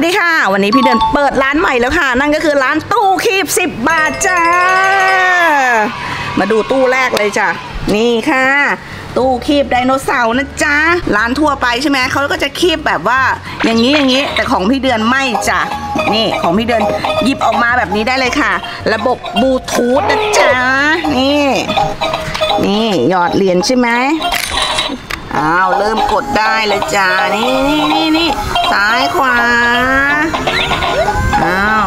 สดีค่ะ วันนี้พี่เดือนเปิดร้านใหม่แล้วค่ะ นั่นก็คือร้านตู้คีบ 10 บาทจ้า มาดูตู้แรกเลยจ้ะ นี่ค่ะ ตู้คีบไดโนเสาร์นะจ๊ะ ร้านทั่วไปใช่ไหมเขาก็จะคีบแบบว่า อย่างนี้อย่างนี้ แต่ของพี่เดือนไม่จ้ะ นี่ของพี่เดือนหยิบออกมาแบบนี้ได้เลยค่ะ ระบบบลูทูธนะจ๊ะ นี่ นี่หยอดเหรียญใช่ไหม อ้าวเริ่มกดได้เลยจ้า นี่นี่นี่นี่ซ้ายขวา อ้าว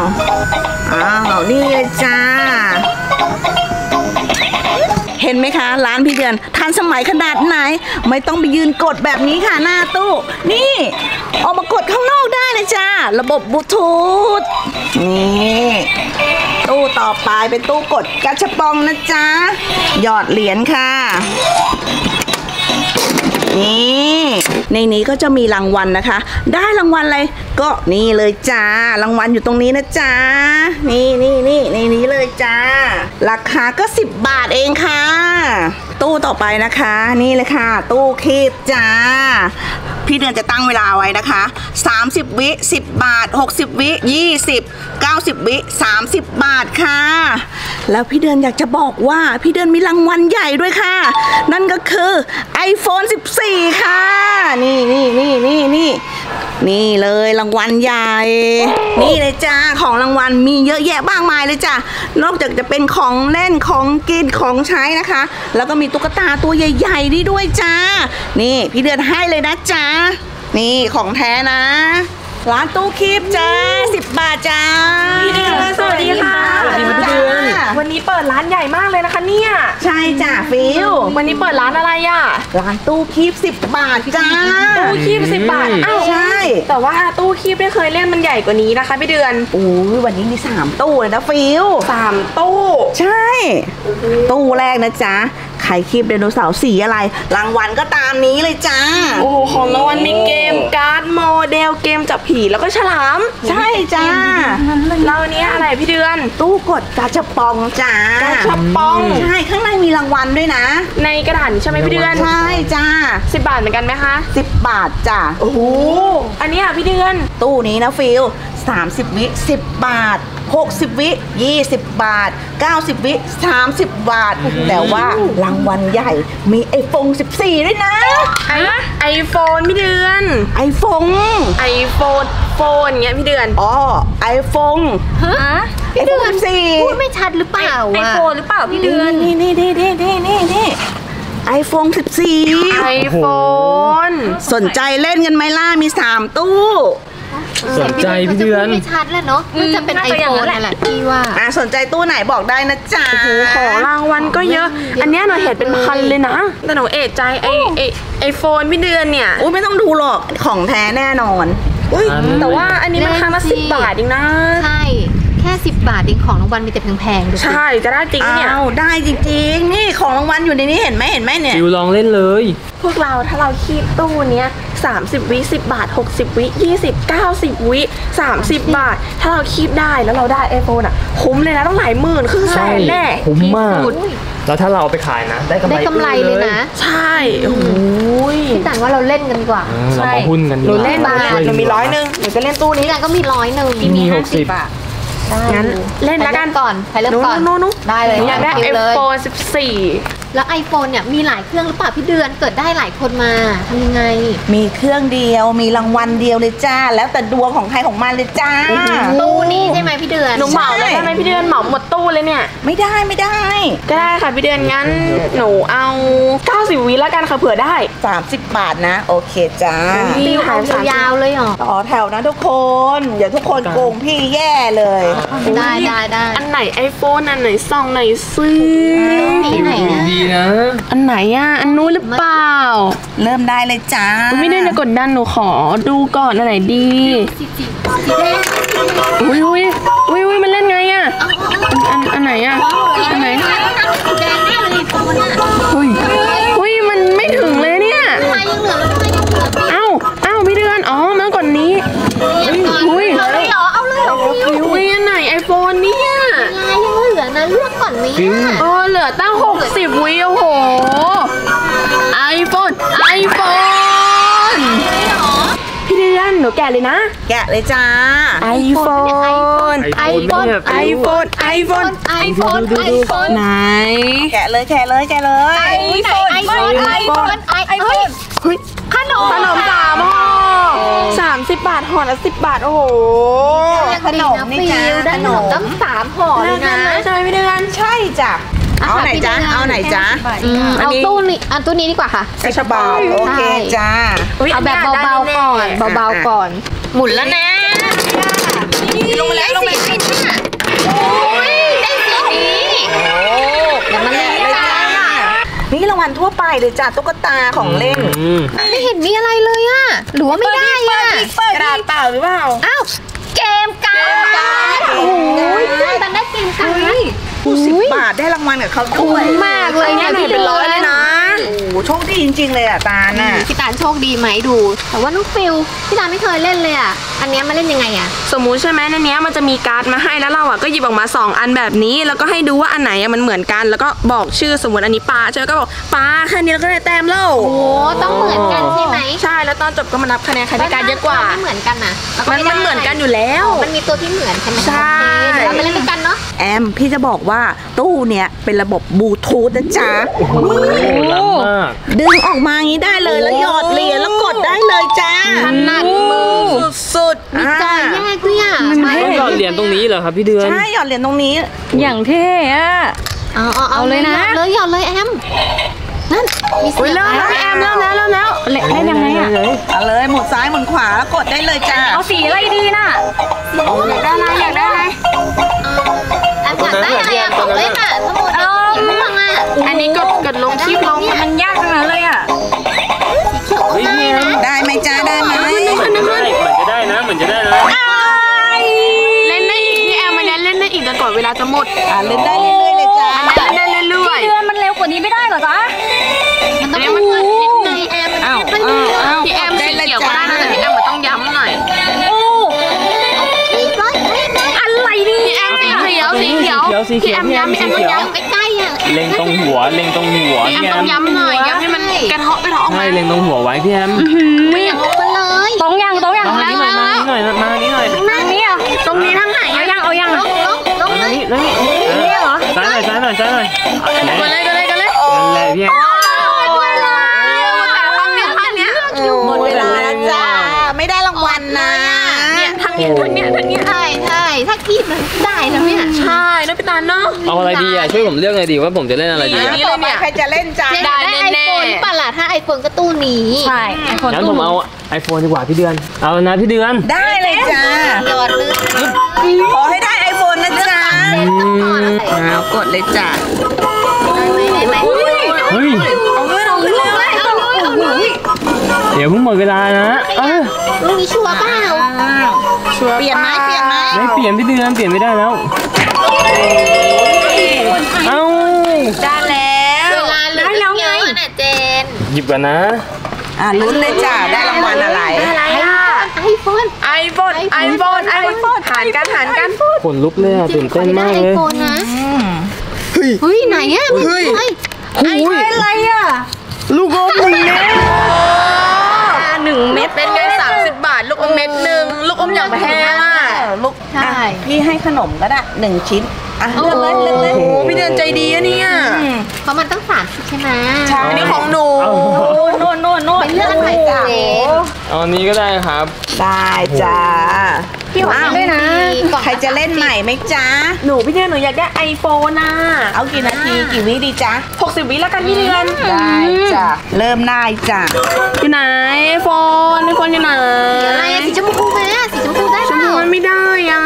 อ้าว นี่เลยจ้า เห็นไหมคะ ร้านพี่เดือนทันสมัยขนาดไหน ไม่ต้องไปยืนกดแบบนี้ค่ะหน้าตู้ นี่ ออกมากดข้างนอกได้เลยจ้า ระบบบลูทูธ นี่ตู้ต่อไปเป็นตู้กดกระชับปองนะจ๊ะ หยอดเหรียญค่ะ นี่ในนี้ก็จะมีรางวัลนะคะ ได้รางวัลอะไรก็นี่เลยจ้ารางวัลอยู่ตรงนี้นะจ้านี่นี่นี่ในนี้เลยจ้า ราคาก็ 10 บาทเองค่ะ ตู้ต่อไปนะคะ นี่เลยค่ะ ตู้คีบจ้า พี่เดือนจะตั้งเวลาไว้นะคะ 30 วิ 10 บาท 60 วิ 20 90 วิ 30 บาทค่ะ แล้วพี่เดือนอยากจะบอกว่าพี่เดือนมีรางวัลใหญ่ด้วยค่ะ นั่นก็คือ iPhone 14 ค่ะ นี่นี่นี่นี่นี่นี่เลยรางวัลใหญ่ นี่เลยจ้าของรางวัลมีเยอะแยะมากมายเลยจ้านอกจากจะเป็นของเล่นของกินของใช้นะคะ แล้วก็มีตุ๊กตาตัวใหญ่ๆนี่ด้วยจ้า นี่พี่เดือนให้เลยนะจ้า นี่ของแท้นะ ร้านตู้คีบจ้า10บาทจ้าพี่เดือนสวัสดีค่ะสวัสดีค่ะพี่เดือนวันนี้เปิดร้านใหญ่มากเลยนะคะเนี่ย ใช่จ้าฟิววันนี้เปิดร้านอะไรอะ ร้านตู้คีบ10บาทจ้า ตู้คีบสิบบาท อ้าวใช่ แต่ว่าตู้คีบที่เคยเล่นมันใหญ่กว่านี้นะคะพี่เดือนโอ้ยวันนี้มี3ตู้เลยนะฟิวสามตู้ ใช่ ตู้แรกนะจ๊ะ ใครคีบไดโนเสาร์สีอะไร รางวัลก็ตามนี้เลยจ้า โอ้โหของรางวัลมีเกมการ์ดโมเดลเกมจับผีแล้วก็ฉลาม ใช่จ้าแล้วอันนี้อะไรพี่เดือน ตู้กดกาจะปองจ้ากระชับปอง ใช่ข้างในมีรางวัลด้วยนะ ในกระดาษใช่ไหมพี่เดือน ใช่จ้าสิบบาทเหมือนกันไหมคะ10บาทจ้าโอ้โหอันนี้อะพี่เดือน ตู้นี้นะฟิล 30 วิ 10 บาท 60 วิ 20 บาท 90 วิ 30 บาท แต่ว่ารางวัลใหญ่มีไอโฟน14 ด้วยนะ ไอไอโฟนพี่เดือน ไอโฟนไอโฟนโฟนเงี้ยพี่เดือน อ๋อ ไอโฟนฮะไอโฟนพูดไม่ชัดหรือเปล่าไออะโฟนหรือเปล่าพี่เดือน นี่นี่นี่นี่นี่นี่นี่ไอโฟนไอโฟน14สนใจเล่นกันไหมล่ะ มี 3 ตู้ สนใจพี่เดือนพูดไม่ชัดแล้วเนาะน่าจะเป็นไอโฟนน่าจะอโฟย่างนั้นแหละนั่นแหละพี่ว่าอะสนใจตู้ไหนบอกได้นะจ๊ะของรางวัลก็เยอะ อันเนี้ยหนูเห็นเป็นพันเลยนะ แต่หนูเอะใจไอไอไอโฟนพี่เดือนเนี่ยอุ้ยไม่ต้องดูหรอกของแท้แน่นอนอุ้ยอันแต่ว่าอันนี้มันครั้งละเล่นสิสิบบาทเองนะใช่ แค่ 10 บาทเองของรางวัลมีแต่แพงๆดูสิ ใช่จะได้จริงเนี่ย อ้าวได้จริงๆ นี่ของรางวัลอยู่ในนี้เห็นไหมเห็นไหมเนี่ยฟิวลองเล่นเลย พวกเราถ้าเราคีบตู้เนี้ย30 วิ 10 บาท 60 วิ 20 90 วิ 30 บาท ถ้าเราคีบได้แล้วเราได้ไอโฟนอะ คุ้มเลยนะต้องหลายหมื่นครึ่งแสใช่นแน่คุ้มมาก สุด แล้วถ้าเราเอาไปขายนะ ได้กำไรได้กำไรเลยนะใช่โอ้ยพี่ต่างว่าเราเล่นกันดีกว่า เออเรามาหุ้นกันดีหนูกว่าเล่นบาทหนูมีร้อยหนึ่งหนูจะเล่นตู้นี้ พี่ต่างก็มีร้อยหนึ่งที่มีหกสิบ งั้นเล่นแล้วกันก่อนใครเริ่มก่อนหนูหนูหนูได้เลยอยากได้คิไอวเลยโฟน14 แล้ว iPhone เนี่ยมีหลายเครื่องหรือเปล่าพี่เดือนเกิดได้หลายคนมาทำยังไง มีเครื่องเดียวมีรางวัลเดียวเลยจ้า แล้วแต่ดวงของใครของมันเลยจ้า ตู้นี้ใช่ไหมพี่เดือนหนูเหมาเลยได้ไหมพี่เดือนเหมาหมดตู้เลยเนี่ย ไม่ได้ไม่ได้ ก็ได้ค่ะพี่เดือนงั้นหนูเอา 90 วิแล้วกันค่ะเผื่อได้ 30 บาทนะ โอเคจ้านี่พี่เอายาวๆเลยเหรอต่อแถวนะทุกคนอย่าทุกคนโกงพี่แย่เลยได้ได้ได้อันไหน iPhone อันไหนซองไหนซื้อสีไหนนะดีนะ อันไหนอะอันนู้นหรือเปล่า เริ่มได้เลยจ้าไม่ได้จะกดดันหนูขอดูก่อนอันไหนดีสีสีสีแดงอุ้ยอุ้ยอุ้ยอุ้ยมันเล่นไงอะอันอันไหนอะอันไหนสีแดงแน่เลยะเลยนะ แกะเลยจ้า iPhone ไอโฟน iPhone iPhone ไอโฟนไอโฟนไหน แกะเลยแกะเลยแกะเลยไอโฟนไอโฟนไอโฟนไอโฟนเฮ้ยขนมขนมสามห่อสามสิบบาทห่อละสิบบาท โอ้โหขนมนี่จ้าได้ขขนนมมตั้งสามห่อเลยนะใช่ไหมพี่เดือนใช่จ้ะ เอาไหนจ้าเอาไหนจ้าอืมเอาตู้นี้เอาตู้นี้ดีกว่าค่ะ กระชบาโอเคจ้าเอาแบบเบาๆก่อนเบาๆก่อน หมุนแล้วนะลงมาแล้วลงมาได้สีนี้โอ้ยได้สีนี้เดี๋ยวมาเล่นเลยกันจ้านี่รางวัลทั่วไปเลยจ้าตุ๊กตาของเล่น อืมไม่เห็นมีอะไรเลยอะหรือว่าไม่ได้อะกระดาษเปล่าหรือเปล่า อ้าวเกมการ์ดโอ้ยตอนได้เกมการ์ด ผู้สิบบาทได้รางวัลกับเขาด้คุ้มมากเลยเนี่ยไหนพี่เดือนเป็นอร้อยเลยนะ โอ้โหโชคดีจริง ๆ เลยอะตาน่ะ พี่ตาลโชคดีไหมดู แต่ว่าน้องฟิลพี่ตาลไม่เคยเล่นเลยอะอันเนี้ยมาเล่นยังไงอะสมมุติใช่ไหมในเนี้ยมันจะมีการ์ดมาให้แล้วเราอะก็หยิบออกมา2อันแบบนี้ แล้วก็ให้ดูว่าอันไหนอะมันเหมือนกัน แล้วก็บอกชื่อสมมติอันนี้ปลาใช่ไหมก็บอกปลาแค่นี้แล้วก็ได้แต้มแล้วโอ้ต้องเหมือนกันใช่ไหมใช่แล้วตอนจบก็มานับคะแนนใครได้การ์ดเยอะกว่า ไม่เหมือนกันนะแล้วมันมันเหมือนกันอยู่แล้ว มันมีตัวที่เหมือนใช่ไหมใช่ โอเคเดี๋ยวเราไปเล่นด้วยกันเนาะ แอม พี่จะบอกว่าตู้เนี้ยเป็นระบบบลูทูธนะจ๊ะโอ้ล้ำมากดึงออกมางี้ได้เลยแล้วหยอดเหรียญแล้วกดได้เลยจ้าถนัดมือสุดอ่าจอยแยกด้วยอะต้องหยอดเหรียญตรงนี้เหรอครับพี่เดือน ใช่หยอดเหรียญตรงนี้ อย่างเท่อะเอาเอาเอาเลยนะเลยหยอดเลยแอมนั่นมีๆอุ้ยเสียงเริ่มแล้วพี่แอมเริ่มแล้วเริ่มแล้วเล่นเล่นยังไงอะเอาเลยหมุนซ้ายหมุนขวาแล้วกดได้เลยจ้าเอาสีอะไรดีน่ะอยากได้อะไรอยากได้อะไรแอมอยากได้อะไรอะของเล่นอะทั้งหมดอะสีม่วงอะอันนี้กดกดลงคลิปลงมันยากทั้งนั้นเลยอะเขียวก็ได้นะได้ไหมจ้าได้ไหมเหมือนจะได้นะเหมือนจะได้นะเล่นได้อีกพี่แอมอันนี้เล่นได้อีกจนกว่าเวลาจะหมดอ่าเล่นได้ เล็งตรงหัวพี่แอมพี่แอต้อมงย้ำหน่อยย้ำให้มันกระเทาะกระเทาะออกใช่มาเล็งตรงหัวไว้พี่แอมไม่อยากออกมาเลยตรงยังตรงยังมาทางนี้หน่อยมาทางนี้หน่อยมาทางนี้หน่อยนั่งนี่อะตรงนี้ทั้งไหนเอาอะยังเอายังลงลงลงมาเลทางยนี้แล้วนี่ซ้ายหน่อยซ้ายหน่อยซ้ายหน่อยกันเลยกันเลยกันเลยนั่นแหละพี่แอมแต่ห้องเนี้ยห้องเนี้ยหมดเวลาแล้วจ้าไม่ได้รางวัลนะเนี่ยทั้งเนี้ยทั้งเนี้ยทั้งเนี้ยใช่ใช่ ถ้าคีบมันได้แล้วเนี่ยใช่นะพี่ตาลเนาะ เอาอะไรดีอะช่วยผมเลือกหน่อยดิว่าผมจะเล่นอะไรดีอันอะนี้เลยเนี่ยใครจะเล่นจ้าเจ๊ได้ได้ไอแน่ โฟๆนป่ะล่ะถ้าไอโฟนก็ตู้นี้ใช่ไอโฟนงั้นตู้ผมเอาไอโฟนดีกว่าพี่เดือน เอานะพี่เดือน ได้เลยจ้าหยอดเลยขอให้ได้ไอโฟนนะจ้าก่อนอะไรเอากดเลยจ้าได้ไหมเฮ้ย เอาเลยเอาเลยเอาเลยเอาเลยเอาเลย เดี๋ยวเพิ่งหมดเวลานะเออลูกนี้ชัวร์เปล่าเปลี่ยนไหมเปลี่ยนไหมไม่เปลี่ยนพี่เดือนเปลี่ยนไม่ได้แล้ว เอ้าได้แล้วเวลาเหลือเยอะน่ะเจน หยิบก่อนนะ อ่าลุ้นเลยจ้าได้รางวัลอะไรอะไรล่ะไอโฟนไอโฟนไอโฟนไอโฟนหารกันหารกันขนลุกเลยอะตื่นเต้นมากไอเลยโฟนนะเฮ้ยไหนอะเฮ้ยอะไรอะลูกอมหนึ่งเม็ดห นึ่งเม็ดเป็นไง30บาท ลูกอมเม็ดหนึ่งลูกอมอย่างแพงอะลูกใช่ พี่ให้ขนมก็ได้หนึ่งชิ้น อะเลือกเลยเลือกเลยโอ้พี่เดือนใจดีอะเนี่ยเพราะมันต้องสามสิบใช่ไหมใช่อันนี้ของหนูเอาโน่นโน่นโน่นเป็นเรื่องอะไรจ้ะเจนเอาอันนี้ก็ได้ครับ ได้จ้าพี่หวานด้วยนะ ใครจะเล่นใหม่ไหมจ้าหนูพี่เดือนหนูอยากได้ไอโฟนอะเอากี่นาทีกี่วิดีจ้า60 วิแล้วกันพี่เดือน ได้จ้ะ เริ่มได้จ้ะ อยู่ไหนไอโฟนไอโฟนอยู่ไหนอะไรอะสีชมพูไหมอะสีชมพูได้ชมเปพูล่ามันไม่ได้อะ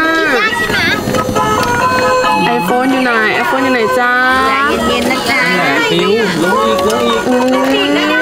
โฟนอยู่ไหนไอโฟนอยู่ไหนจ้าใจเย็นๆนะจ๊ะฟิวลงอีกลงอีกนี่แล้ว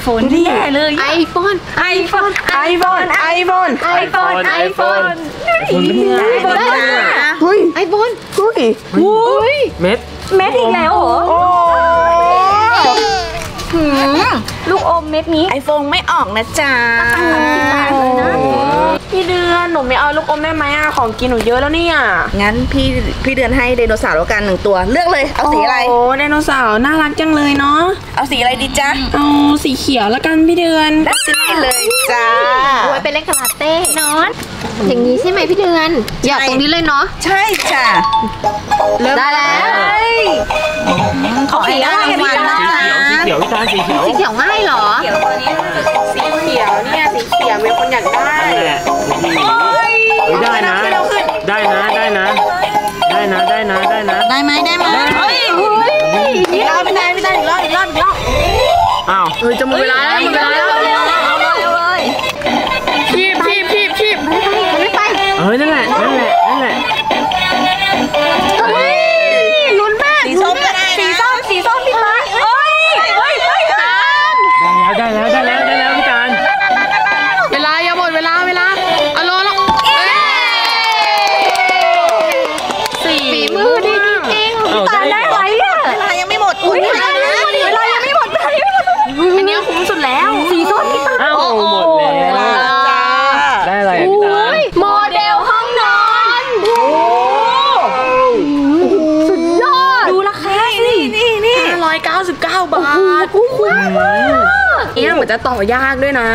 โฟนแย่เลยไอโฟนไอโฟนไอโฟนไอโฟนไอโฟนไอโฟนไอโฟนเป็นไงได้เลยจ้ะเฮ้ยไอโฟนเฮ้ยเม็ดเม็ดอีกแล้วเหรอโอ้หืมเม็ดนี้ไอโฟนไม่ออกนะจ๊ะ พี่เดือนหนูไม่เอาลูกอมได้ไหมอะของกินหนูเยอะแล้วเนี่ยงั้นพี่พี่เดือนให้ไดโนเสาร์แล้วกันหนึ่งตัว เลือกเลยเอาสีอะไรโอ้ไดโนเสาร์น่ารักจังเลยเนาะเอาสีอะไรดีจ๊ะเอาสีเขียวแล้วกันพี่เดือนได้เลยจ้าไว้เป็นเล่นคาราเต้นอน อย่างนี้ใช่ไหมพี่เดือนอยากตรงนี้เลยเนาะใช่จ้ะได้แล้วขอให้ได้รางวัลนะจ๊ะสีเขียวพี่ตาลสีเขียวสีเขียวง่ายเหรอสีเขียว เนี่ยสีเขียวมีคนอยากได้เฮ้ยได้นะ ได้นะ ได้นะ ได้นะ ได้นะ ได้นะ ได้ไหมได้ไหมเฮ้ยอีกรอบไม่ได้ไม่ได้อีกรอบอีกรอบอีกรอบอ้าวเฮ้ยจะหมดเวลาแล้วหมดเวลาแล้วเอาเลยเอาเลยพีบพีบพีบพีบมันไม่ไปเฮ้ยนั่นแหละ จะต่อยากด้วยนะ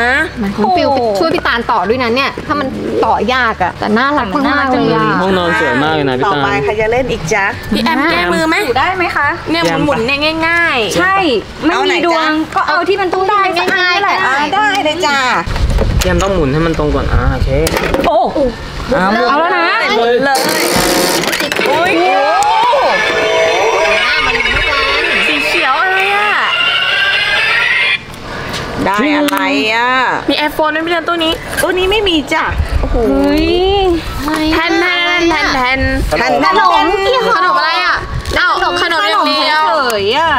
คุณฟิวไปช่วยพี่ตาลต่อด้วยนะเนี่ย ถ้ามันต่อยากอะแต่น่ารักมากๆเลยอะห้องนอนสวยมากเลยนะพี่ต่อตาไปลใครจะเล่นอีกจ๊ะพี่แอมแก้มือไหมอยู่ได้ไหมคะเนี่ยหมุนๆเนี่ยง่ายใช่ไม่เอาไหนมีดวจ๊ะงก็เอาที่มันต้องได้สักอันนี่แหละอ่าได้เลยจ้าเตรียมต้องหมุนให้มันตรงก่อนอ่าโอเคโอ้เอาหมดเอาแล้วนะเลยเลยโอ้ย ได้อะไรอะ มีไอโฟนไหมพี่เดือนตัวนี้ ตัวนี้ไม่มีจ้ะเฮ้ยแทนแทนแทนแทนทันขนมกี่ขนมอะไรอะเอ้าขนมอย่างเดียวเฉยอะ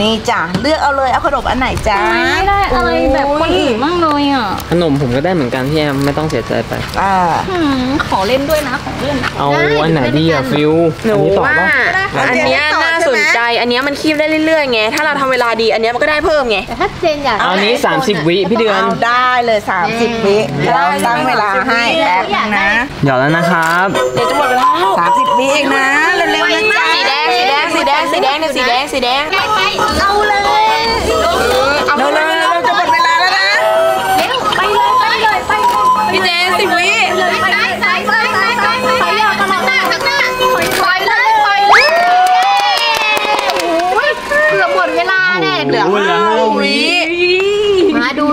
นี่จ้ะเลือกเอาเลยเอาขนมอันไหนจ้าไม่ได้อะไรแบบคนอื่นบ้างเลยอะขนมผมก็ได้เหมือนกันพี่แอมไม่ต้องเสียใจไปอ่าหืมขอเล่นด้วยนะของเล่นเอาอันไหนดีอะฟิวหนูอันนี้ต่อว่าป่ะอันเนี้ยน่า สนใจ อันเนี้ยมันคีบได้เรื่อยๆไง ถ้าเราทำเวลาดีอันเนี้ยมันก็ได้เพิ่มไงแต่ถ้าเจนอยากเอาอันนี้ 30 วิพี่เดือนเอาได้เลย 30 วิเดี๋ยวเราตั้งเวลาให้แป๊บนึงนะเดี๋ยวแล้วนะครับเดี๋ยวจะหมดเวลาแล้ว30 วิเองนะเร็วๆนะจ๊ะสีแดงสีแดงสีแดงสีแดงเนี่ยสีแดงสีแดงเอาเลยเอาเร็ว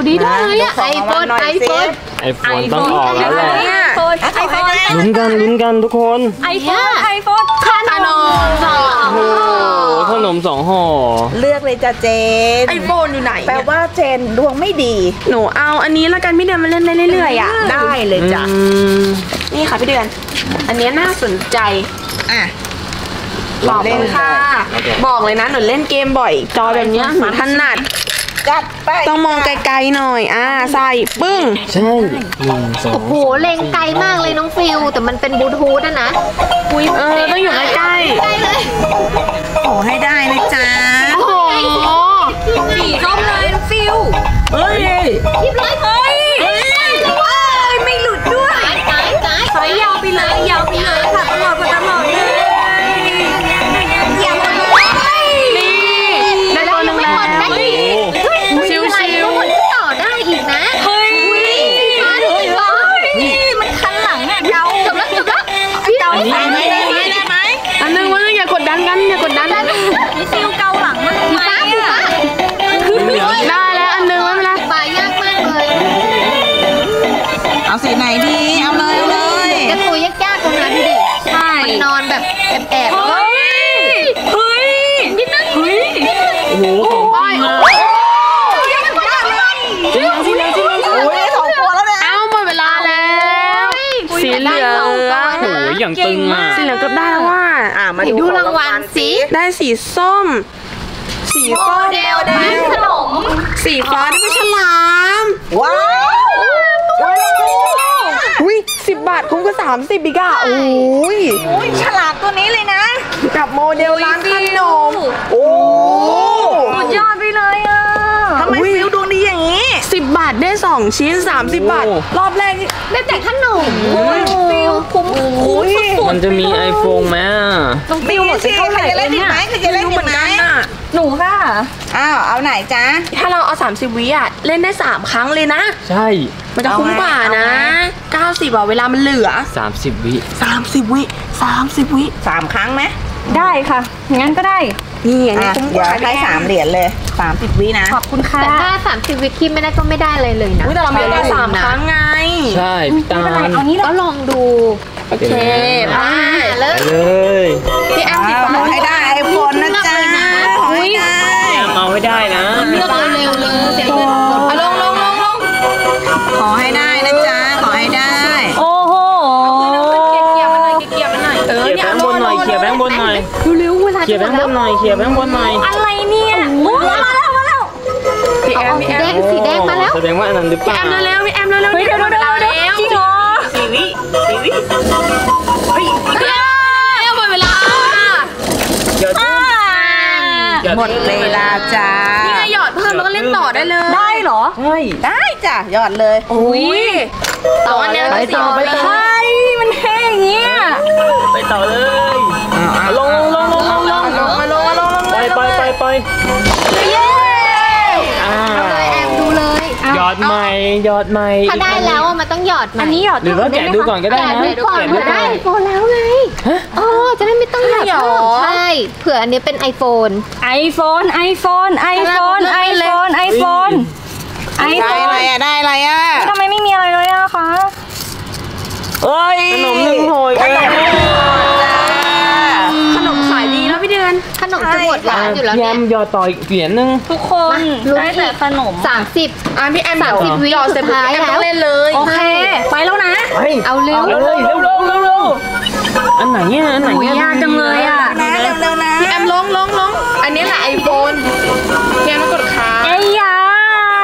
ดูดิได้เลยอะไอโฟนไอโฟนไอโฟนต้องออกแล้วแหละเนี่ยโฟนไอโฟนลุ้นกันลุ้นกันทุกคนไอโฟนไอโฟนขนมสองโอ้ขนมสองห่อเลือกเลยจ้ะเจนไอโฟนอยู่ไหน แปลว่าเจนดวงไม่ดี หนูเอาอันนี้แล้วกันพี่เดือนมาเล่นได้เรื่อยๆอะได้เลยจ้ะอืมนี่ค่ะพี่เดือน อันเนี้ยน่าสนใจอะขอบคุณค่ะ บอกเลยนะหนูเล่นเกมบ่อย จอแบบเนี้ยหนูถนัด จัดไปต้องมองไกลๆหน่อย อ่า ใส่ปึ้ง ใช่หนึ่งสองโอ้โหเล็งไกลมากเลยน้องฟิลแต่มันเป็นบลูทูธนะนะเออต้องอยู่ใกล้ใกล้เลยขอให้ได้นะจ๊ะๆโอ้โหสีส้มเลยน้องฟิวเฮ้ยหยิบเลย สีส้ม สีส้มเดลได้ขนมสีฟ้าได้เป็นฉลาม ว้าวอุ้ยสิบบาทคุ้มกว่าสามสิบอีกอะโอ้ยโอ้ยฉลาดตัวนี้เลยนะ กับโมเดลร้านขนม โอ้สุดยอดไปเลยอะทำไมฟิว ดวงดีอย่างนี้2 ชิ้น 30 บาทโอ้รอบแรกนี่ได้แต่ขนมฟิลคุ้มคุ้มสุดมันจะมี iPhone ไหมอะฟิวหมดสิใครจะเล่นอีกไหมใครจะเล่นรู้อีเหมืกอนไหมกันน่ะหนูค่ะ อ้าว เอาไหนจ๊ะ ถ้าเราเอา 30 วิอะ เล่นได้ 3 ครั้งเลยนะ ใช่ มันจะคุ้มกว่านะ 90อะเวลามันเหลือ 30 วิ 30 วิ 30 วิสามครั้งไหมได้ค่ะ งั้นก็ได้ นี่อันนี้อะคุ้มกเดี๋ยวว่าให้สามเหรียญเลยสามสิบวินะขอบคุณค่ะ แต่ถ้าสามสิบวิคิดไม่ได้ก็ไม่ได้เลยเลยนะอุ้ยแต่เราไม่ได้สามครั้งไงใช่พี่ตาไม่เป็นไรลเอานี้เลก็ยลองดู โอเค ไปอ่าเลิ ร็วๆเวลาเขี่ยแบงค์บนหน่อยเขี่ยแบงค์บนหน่อยอะไรเนี่ยโอ้มาแล้วมาแล้วพี่แอมพี่สีแอแดมงสีแดงมาแล้วแสดงว่าอันนั้นหรือเปพี่ล่าแอมเร็วๆพี่แอมเร็วๆเฮ้ยเดี๋ยวเดี๋ยวเดี๋ยวเดี๋ยวจริงเหรอสี่วิสี่วิเร็วหมดเวลาเดี๋ยวอ่าหมดเวลาจ้านี่ไงหยอดเพิ่มแล้วก็เล่นต่อได้เลยได้เหรอเฮ้ยได้จ้ะยอดเลยโอ้ยต่ออันเนี้ยไปต่อไปต่อใช่มันเท่อย่างเงี้ยไปต่อเลยลงลงลงลง หม่หยอดใหม่ถ้าได้แล้วอะมันต้องหยอดใหม่อันนี้หยอดหรือว่าแกะดูก่อนก็ได้แกะนะดูก่อนแกะดูเผื่อก่ได้อนไอโฟนแล้วไงอ๋อจะได้ไม่ต้องหยอดเพิ่มใช่เผื่ออันนี้เป็น iPhone ไอโฟนไอโฟนไอโฟนไอโฟนไอโฟนไอโฟได้นอะไรอะได้อะไรอะทำไมไม่มีอะไรเลยอะคะเอ้ยขนมหนึ่งโหยเอ้ย อนขนมจะหมดร้านอยู่แล้วแยเนี่ยมหยอดต่ออีกเหรียญหนึง ทุกคนลุ้นได้แต่อีกขนมสามสิบ อะพี่แอมสามสิบวิหยอดเสร็จปุ๊บสุดท้ายพี่แอมต้องแล้วเล่นเลยโอเค ไปแล้วนะไปเอาเร็วเอาเลยเร็วเร็วเร็วเร็วอันไหนอะอันไหนอุ้ยอะยากจังเลยอะนะเร็วๆนะพี่แอมลงลงลงอันนี้แหละไอโฟนพี่แอมต้องกดค้างเอ้ยยา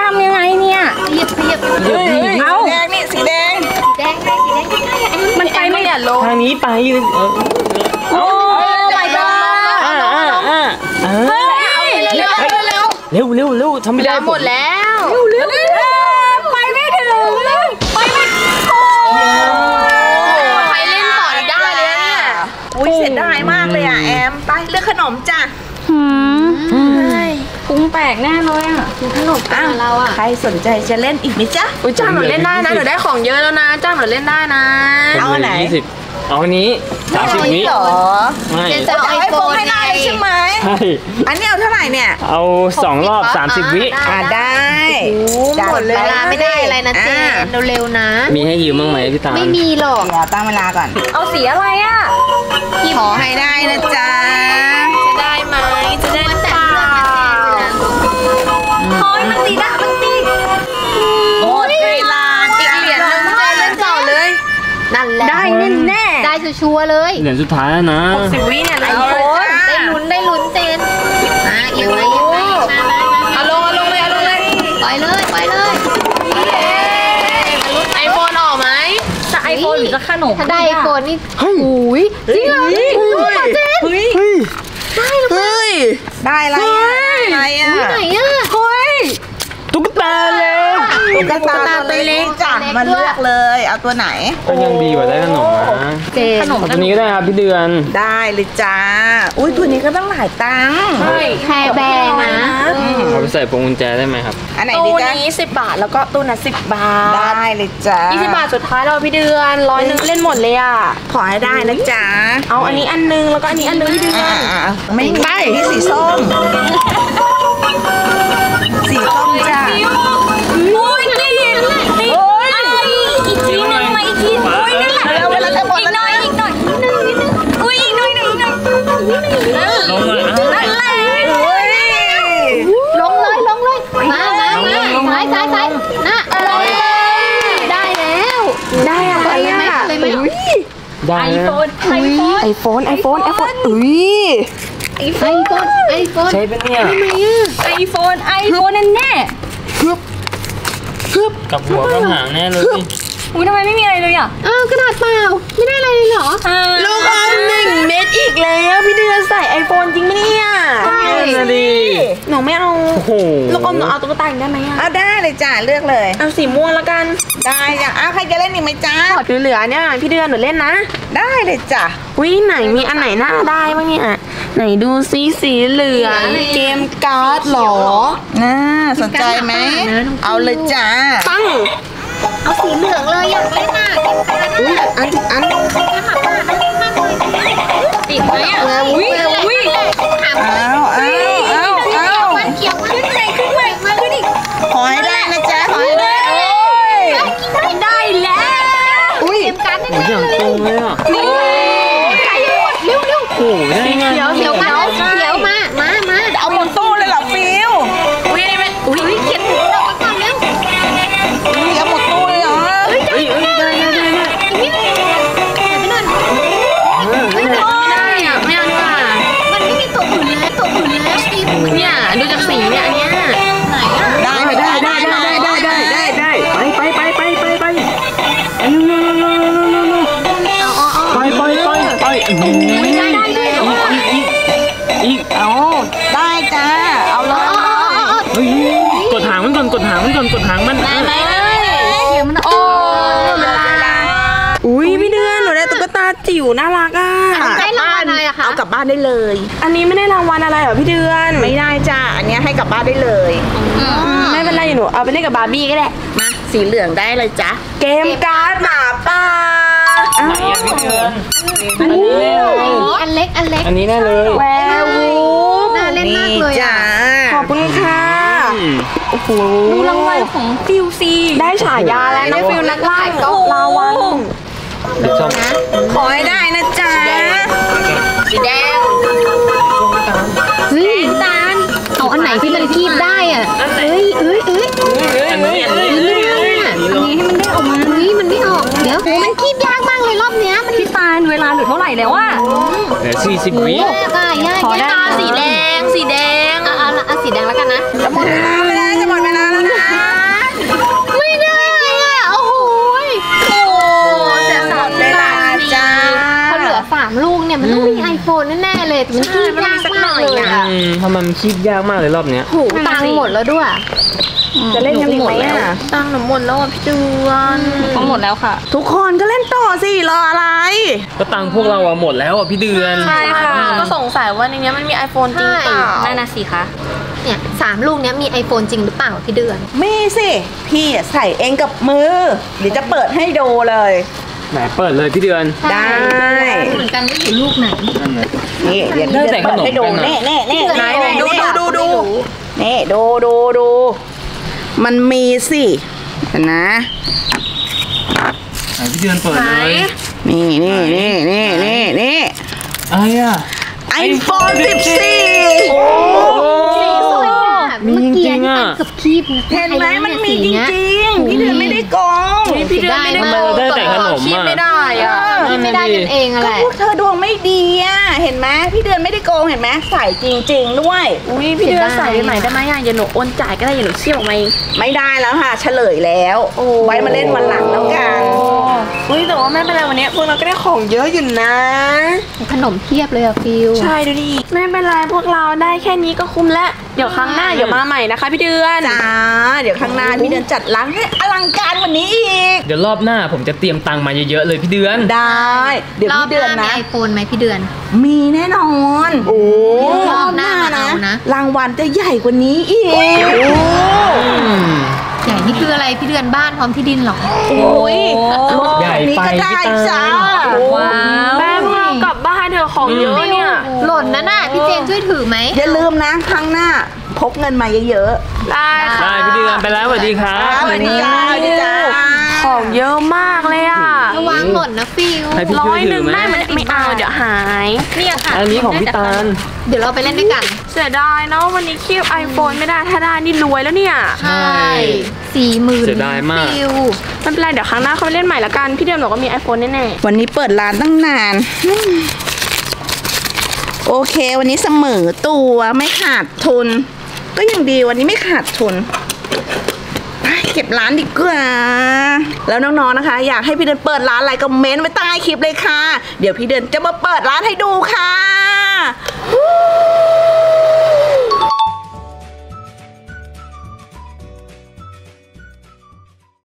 ทำยังไงเนี่ยขยับขยับเดี๋ยวดิเอ้า สีแดงนี่สีแดง แดงได้สีแดงได้อันนี้มันไปไม่ อย่าลงทางนี้ไปเออ เร็วเร็วเร็วเร็วทำไม่เวได้ลาหมดแล้วไปไม่ถึงไปไม่โอ้ใครเล่นต่อได้เลยนะเนี่ยอุ้ยเสียดายมากเลยอะแอมไปเลือกขนมจ้ะหืมปรุงแปลกแน่เลยอะขนมปังเราอะใครสนใจจะเล่นอีกไหมจ๊ะอุ้ยจ้างหนูเล่นได้นะหนูได้ของเยอะแล้วนะจ้างหนูเล่นได้นะเอาอันไหนยี่สิบเอาอันนี้ สามสิบวิเหรอไม่เจนจะเอาไอไอโฟโฟนนให้ไงได้ใช่ไหมใช่อันนี้เอาเท่าไหร่เนี่ย เอาสองรอบสามสิบวิอ่าได้จัดหมดเลเวยลาไม่ได้อะไรนะเจอ่านเร็วๆนะ มีให้ยืมบ้างไหมพี่ตาลไม่มีหรอกเดี๋ยวตั้งเวลาก่อน เอาสีอะไรอะขอให้ได้นะจ๊ะจะได้ไหมจะได้หรือเปล่าโอ้ยมันติดอะมันติด แหละได้แน่แน่ได้ชัวร์ๆเลยเหรียญสุดท้ายแล้วนะสิบวิเนี่ยเลยเอาเลยจ้าได้ลุ้นได้ลุ้นเจนอะเอียงไปเอียงไปมามามาเอาลงเอาลงเลยเอาลงเลยปล่อยเลยปล่อยเลยไอโฟนออกไหมจะไอโฟนหรือจะขนมถ้าได้ไอโฟนนี่อุ้ยจริงเหรอจริงเหรอเจนเฮ้ยเฮ้ยได้อะไรอะได้อะไรอะไหนอะตุ๊กตาเล็ก ตุ๊กตาตัวเล็กจ้ะมาเลือกเลย เอาตัวไหนก็ยังดีกว่าได้ขนมนะเจนขนมเอาตัวนี้ก็ได้ครับพี่เดือนได้เลยจ้า อุ้ยตัวนี้ก็ต้องหลายตังค์ใช่แคร์แบร์นะเอาไปใส่พวงกุญแจได้ไหมครับอันไหนตู้ดีจ้านี้สิบบาทแล้วก็ตู้นั้นสิบบาทได้เลยจ้ายี่สิบบาทสุดท้ายเราพี่เดือนร้อยหนึ่งเล่นหมดเลยอะขอให้ได้นะจ๊ะเอาอันนี้อันนึงแล้วก็อันนี้อันนึงพี่เดืออ่านอ่าไม่มีนี่สีส้มสีส้มจ้า ได้อะไรเลยไหมอะเลยไหมได้ไอนะโฟนไอโฟนไอโฟนไอโฟนไอโฟนอุ้ยไอโฟนไอโฟนใช่ปะเนี่ยทำไมอะไอโฟนไอโฟนแน่กับหัวกับหางแน่เลยๆอุ้ยทำไมไม่มีอะไรเลยอะอ้าวกระดาษเปล่าไม่ได้อะไรเลยเหรออ่าลูกอมหนึ่งเม็ด อีกแล้วพี่เดือนใส่ไอโฟนจริงไหมเนี่ยนั่นนะดิหนูไม่เอาโอ้โหลูกอมหนูเอาตุ๊กตาอีกได้ไหมอะเอาได้เลยจ้าเลือกเลย เอาสีม่วงแล้วกันได้จ้ะอ้าวใครจะเล่นอีกไหมจ้าขอดเหลือๆเนี่ยพี่เดือนหนูเล่นนะ ได้เลยจ้ะวิไหนมีอันไหนน่าได้บ้างเนี่ยไหนดูซิสีเหลืองเกมการ์ดเหรอน่าสนใจไหมเอาเลยจ้าตั้งเอาสีเหลืองเลยอยากเล่นน่ะเกมการ์ดอุ้ยน่ะอัน อื้อหือไม่ได้ได้ได้เลยวอีกอีกอีกเอาได้จ้า เอาเลยเฮ้ยกดหางมันก่อนกดหางมันก่อนกดหางมันได้ไหมเขียมันโอ้อุ้ยพี่เดือนหนูได้ตุ๊กตาจิ๋วน่ารักอะได้รางวัลอะไรอะคะเอากลับบ้านได้เลย อันนี้ไม่ได้รางวัลอะไรเหรอพี่เดือน ไม่ได้จ้าอันนี้ให้กลับบ้านได้เลยไม่เป็นไรหนูเอาไปเล่นกับบาร์บี้ก็ได้มาสีเหลืองได้เลยจ้ะเกมการ์ดหมาป่า ไหนอะพี่เดือนอันนี้แน่เลยอันเล็กอันเล็กอันนี้แน่เลย Werewolf น่าเล่นมากเลยจ้าอะขอบคุณค่ะอืมโอ้โหดูรางวัลของฟิวซีได้ฉายาแล้วนะฟิวส์นักล่ารางวัลเดี๋ยวชมขอให้ได้นะจ๊ะสีแดงเฮ้ยตาลเอาอันไหนที่มันคีบได้อะ แล้วอะเหลือสี่สิบวิยากอะยากขอได้ยากสีแดง สีแดงอะเอาเอาสีแดงแล้วกันนะจะหมดเวลาแล้วจะหมดเวลาแล้วนะไม่ได้อะโอ้โหยโอ้เสียสามเวลาจ้าพอเหลือสามลูกเนี่ยมันต้องมีไอโฟนแน่ๆเลยแต่มันคีบยาก มากเลยอะอืมเพราะมันคิดยากมากเลยรอบเนี้ยโหตังค์หมดแล้วด้วย จะเล่นกันอีกไหมอะ ตังค์หนูหมดแล้วอะพี่เดือนทั้งหมดแล้วค่ะ ทุกคนก็เล่นต่อสิรออะไร ก็ตังค์พวกเราอะหมดแล้วอะพี่เดือน ใช่ค่ะก็สงสัยว่าในเนี้ยมันมี iPhone จริงเปล่านั่นน่ะสิคะ เนี่ยสามลูกเนี้ยมีไอโฟนจริงหรือเปล่าพี่เดือน มีสิ พี่ใส่เองกับมือ เดี๋ยวจะเปิดให้ดูเลย ไหนเปิดเลยพี่เดือน ได้ เหมือนกันไม่อยู่ลูกไหนนี่เดี๋ยวพี่ได้จะแต่ขเปิดนมให้ดูกันอะแน่แน่แน่ไหนไหนดูดูดูดูนี่ดูดูดูมันมีสิเห็นนะไหนพี่เดือนเปิดเลย นี่นี่นี่นี่นี่นี่อะไรอะไอโฟน14โอ้สี งๆนี่อะตันเกือบคีบนะเห็นไหมมันมีจสีเยริงๆพี่เดือนไม่ได้โกงพี่เดือนไม่ได้ได้โกมากงได้แต่ขนมคิดอะไม่ได้อะที่ไม่ได้กันเองอะไรพวกเธอดวงไม่ดีอะเห็นไหมพี่เดือนไม่ได้โกงเห็นไหมใส่จริง ๆ ด้วยอุ้ยพี่เดือนใส่ไหนได้ไหมอะอย่าหนูโอนจ่ายก็ได้อย่าหนูเชี่ยวออกมาเองไม่ได้แล้วค่ะเฉลยแล้วไว้มาเล่นวันหลังแล้วกัน อุ้ยแต่ว่าไม่เป็นไรวันนี้พวกเราก็ได้ของเยอะอยู่นะ ขนมเพียบเลยอะฟิว ใช่ดูดิไม่เป็นไรพวกเราได้แค่นี้ก็คุ้มแล้ว เดี๋ยวครั้งหน้าเดี๋ยวมาใหม่นะคะพี่เดือนจ้าเดี๋ยวข้างหน้าพี่เดือนจัดร้านให้อลังการกวันนี้อีก เดี๋ยวรอบหน้าผมจะเตรียมตังค์มาเยอะๆเลยพี่เดือน ได้ เดี๋ยวรอบพี่หเดือนน้ามีนะ ไอโฟนไหมพี่เดือน มีแน่นอน โอ้รอบหน้ามาเอานะ รางวัลจะใหญ่กว่านี้อีก ใหญ่นี่คืออะไรพี่เดือนบ้านพร้อมที่ดินเหรอ โอ้ยรถใหญ่คันนี้ไปก็ได้พี่ตาจ้าว้าวแม่พวกเรากลับบ้านเถอะของเยอะเนี่ย หล่นนะน่ะพี่เจนช่วยถือไหมอย่าลืมนะครั้งหน้าพกเงินมาเยอะได้ค่ะ ได้พี่เดือนไปแล้วสวัสดีครัๆบสวัสดีจ้าสวัสดีจ้า ของเยอะมากเลยอะ ระวังหล่ นนะฟิวให้พี่ร้ช่อวยยหถืนึ่องไหมได้มันไม่เอาเดี๋ยวหาย เนี่ยค่ะอันนี้ของพี่ตาล เดี๋ยวเราไปเล่นด้วยกัน เสียดายเนาะวันนี้คีบไอโฟนไม่ได้ถ้าได้นี่รวยแล้วเนี่ยใช่สี่หมื่นเสียดายมาก ฟิวไม่เป็นไรเดี๋ยวครั้งหน้าเขาไปเล่นใหม่ละกัน พี่เดือนบอกว่ามี iPhone แน่วันนี้เปิดร้านตั้งนานอืมโอเค วันนี้เสมอตัวไม่ขาดทุน ก็ยังดีวันนี้ไม่ขาดทุนไป เก็บร้านดีกว่า แล้วน้องๆนะคะ อยากให้พี่เดือนเปิดร้านอะไรก็เม้นไว้ใต้คลิปเลยค่ะ เดี๋ยวพี่เดือนจะมาเปิดร้านให้ดูค่ะ